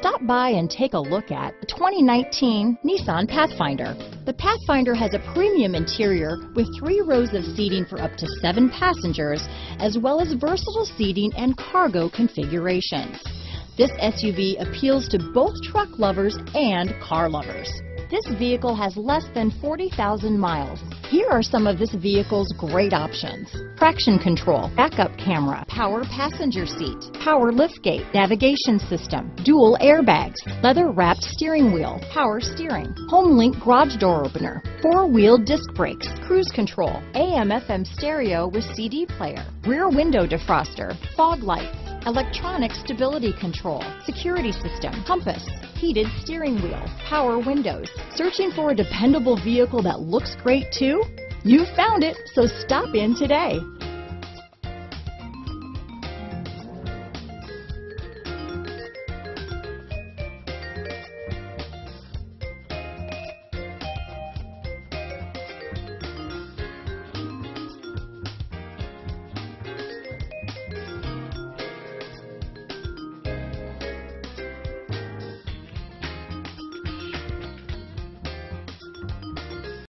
Stop by and take a look at the 2019 Nissan Pathfinder. The Pathfinder has a premium interior with three rows of seating for up to seven passengers, as well as versatile seating and cargo configurations. This SUV appeals to both truck lovers and car lovers. This vehicle has less than 40,000 miles. Here are some of this vehicle's great options. Traction control, backup camera, power passenger seat, power liftgate, navigation system, dual airbags, leather wrapped steering wheel, power steering, HomeLink garage door opener, four wheel disc brakes, cruise control, AM FM stereo with CD player, rear window defroster, fog lights, electronic stability control, security system, compass, heated steering wheel, power windows. Searching for a dependable vehicle that looks great too? You found it, so stop in today.